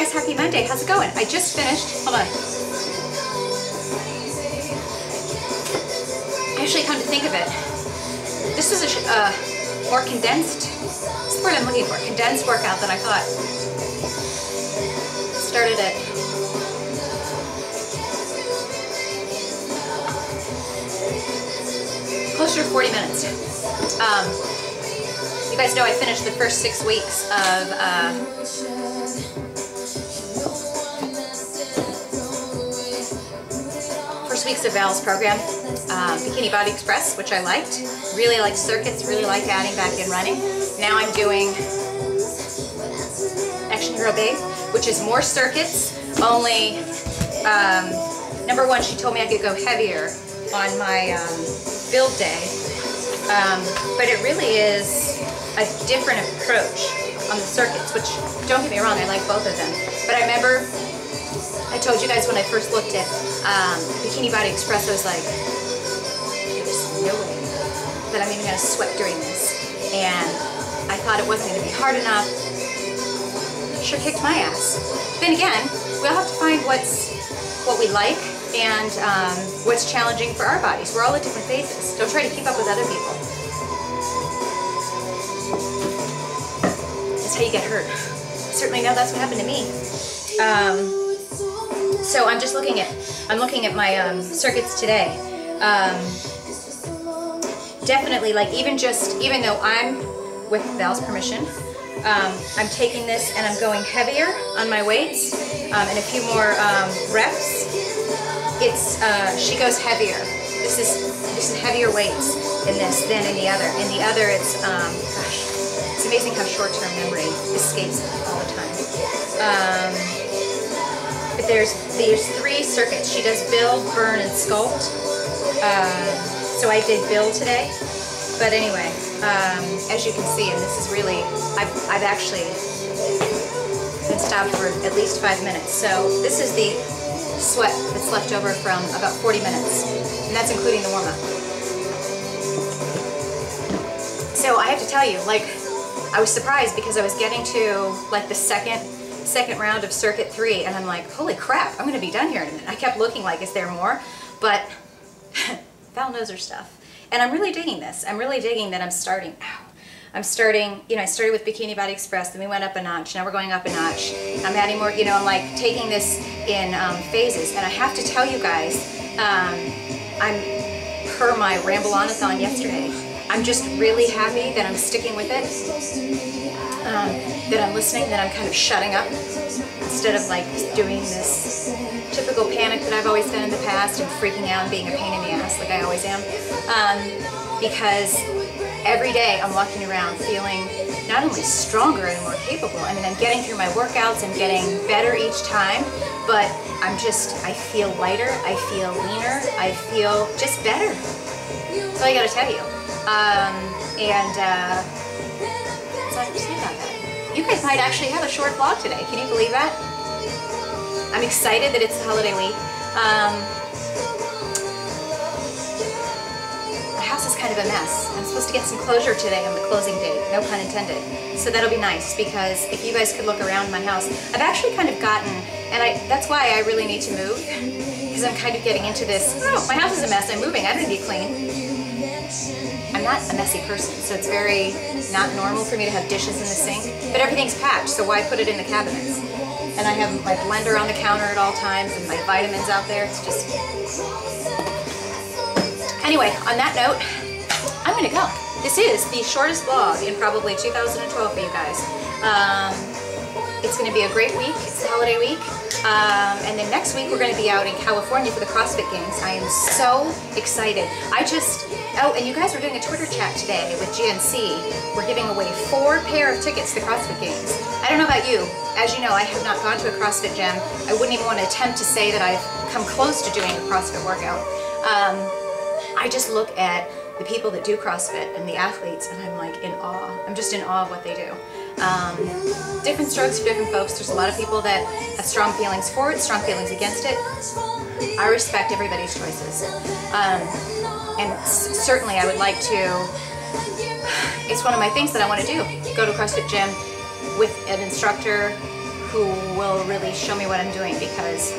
guys, happy Monday. How's it going? I just finished, hold on. Actually, come to think of it, this is a uh, more condensed, this is what I'm looking for, condensed workout than I thought. Started at closer to 40 minutes. Um, you guys know I finished the first six weeks of uh, first weeks of Val's program, uh, Bikini Body Express, which I liked. Really liked circuits, really liked adding back in running. Now I'm doing Action Hero Babe, which is more circuits, only um, number one, she told me I could go heavier on my um, build day, um, but it really is a different approach on the circuits, which don't get me wrong, I like both of them. But I remember I told you guys when I first looked at um, Bikini Body Express, I was like, there's no way that I'm even gonna sweat during this. And I thought it wasn't gonna be hard enough. Sure kicked my ass. Then again, we all have to find what's what we like and um, what's challenging for our bodies. We're all at different phases. Don't try to keep up with other people. That's how you get hurt. I certainly know that's what happened to me. Um, so I'm just looking at I'm looking at my um, circuits today. Um, definitely, like even just even though I'm with Val's permission, um, I'm taking this and I'm going heavier on my weights um, and a few more um, reps. It's uh, she goes heavier. This is this is heavier weights in this than in the other. In the other, it's um, gosh, it's amazing how short-term memory escapes all the time. There's there's three circuits. She does build, burn, and sculpt. Um, so I did build today. But anyway, um, as you can see, and this is really, I've, I've actually been stopped for at least five minutes. So this is the sweat that's left over from about 40 minutes, and that's including the warm-up. So I have to tell you, like, I was surprised because I was getting to like the second second round of circuit three and I'm like, holy crap, I'm gonna be done here in a minute. I kept looking like, is there more? But Val knows her stuff. And I'm really digging this. I'm really digging that I'm starting, ow, I'm starting, you know, I started with Bikini Body Express, then we went up a notch, now we're going up a notch. I'm adding more, you know, I'm like taking this in um, phases. And I have to tell you guys, um, I'm, per my Ramble-on-a-thon yesterday, I'm just really happy that I'm sticking with it, um, that I'm listening, that I'm kind of shutting up instead of like doing this typical panic that I've always done in the past and freaking out and being a pain in the ass like I always am. Um, because every day I'm walking around feeling not only stronger and more capable, I mean I'm getting through my workouts, I'm getting better each time, but I'm just, I feel lighter, I feel leaner, I feel just better. That's all I gotta tell you. Um, and uh, You guys might actually have a short vlog today. Can you believe that? I'm excited that it's the holiday week. Um, my house is kind of a mess. I'm supposed to get some closure today on the closing date, no pun intended. So that'll be nice because if you guys could look around my house, I've actually kind of gotten, and I that's why I really need to move because I'm kind of getting into this, oh, my house is a mess, I'm moving, I don't need to clean. I'm not a messy person, so it's very not normal for me to have dishes in the sink, but everything's packed, so why put it in the cabinets? And I have my blender on the counter at all times and my vitamins out there. It's just... Anyway, on that note, I'm gonna go. This is the shortest vlog in probably 2012 for you guys. Um, it's gonna be a great week. It's holiday week. Um, and then next week we're going to be out in California for the CrossFit Games. I am so excited. I just, oh, and you guys were doing a Twitter chat today with GNC. We're giving away four pair of tickets to the CrossFit Games. I don't know about you. As you know, I have not gone to a CrossFit gym. I wouldn't even want to attempt to say that I've come close to doing a CrossFit workout. Um, I just look at the people that do CrossFit and the athletes and I'm like in awe. I'm just in awe of what they do. Um, different strokes for different folks. There's a lot of people that have strong feelings for it, strong feelings against it. I respect everybody's choices. Um, and certainly I would like to, it's one of my things that I want to do. Go to CrossFit gym with an instructor who will really show me what I'm doing because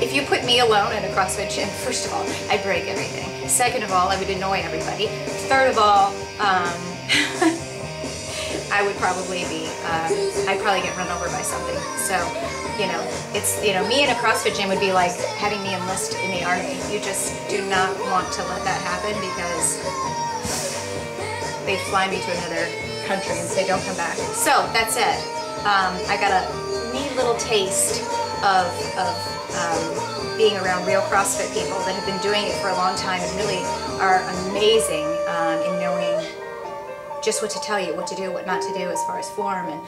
if you put me alone in a CrossFit gym, first of all, I'd break everything. Second of all, I would annoy everybody. Third of all, um, I would probably be, uh, I'd probably get run over by something. So, you know, it's, you know, me in a CrossFit gym would be like having me enlist in the army. You just do not want to let that happen because they fly me to another country and say, don't come back. So, that said, um, I got a neat little taste of, of um, being around real CrossFit people that have been doing it for a long time and really are amazing um, just what to tell you, what to do, what not to do as far as form and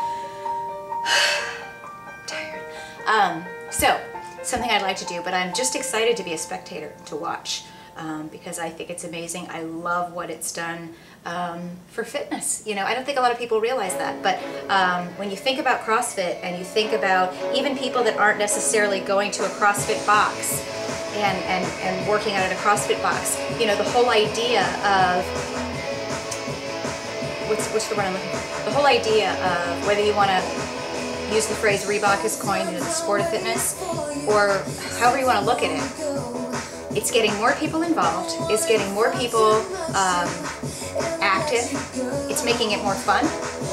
tired. Um, so something I'd like to do, but I'm just excited to be a spectator to watch um, because I think it's amazing. I love what it's done um, for fitness. You know, I don't think a lot of people realize that, but um, when you think about CrossFit and you think about even people that aren't necessarily going to a CrossFit box and, and, and working out at a CrossFit box, you know, the whole idea of what's, what's the word I'm looking for? The whole idea of whether you want to use the phrase Reebok is coined in the sport of fitness or however you want to look at it, it's getting more people involved, it's getting more people um, active, it's making it more fun.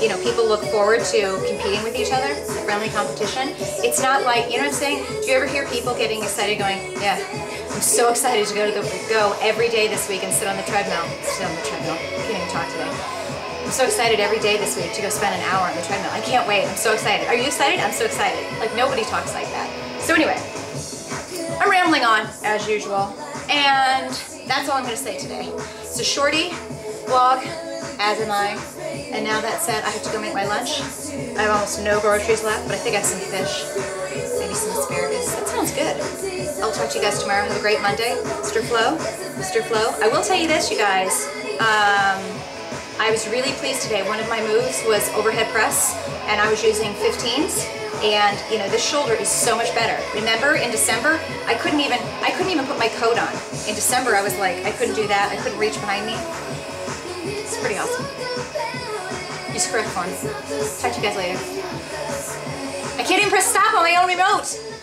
You know, people look forward to competing with each other, friendly competition. It's not like, you know what I'm saying? Do you ever hear people getting excited going, yeah, I'm so excited to go to the, go every day this week and sit on the treadmill. Sit on the treadmill. Can't even talk today. I'm so excited every day this week to go spend an hour on the treadmill. I can't wait. I'm so excited. Are you excited? I'm so excited. Like nobody talks like that. So anyway, I'm rambling on as usual. And that's all I'm going to say today. It's a shorty vlog, as am I. And now that said, I have to go make my lunch. I have almost no groceries left, but I think I have some fish, maybe some asparagus. That sounds good. I'll talk to you guys tomorrow. Have a great Monday. Mr. Flo, Mr. Flo. I will tell you this, you guys. Um, I was really pleased today. One of my moves was overhead press, and I was using 15s. And you know, this shoulder is so much better. Remember in December, I couldn't even I couldn't even put my coat on. In December, I was like, I couldn't do that. I couldn't reach behind me. It's pretty awesome. Use correct one. Talk to you guys later. I can't even press stop on my own remote.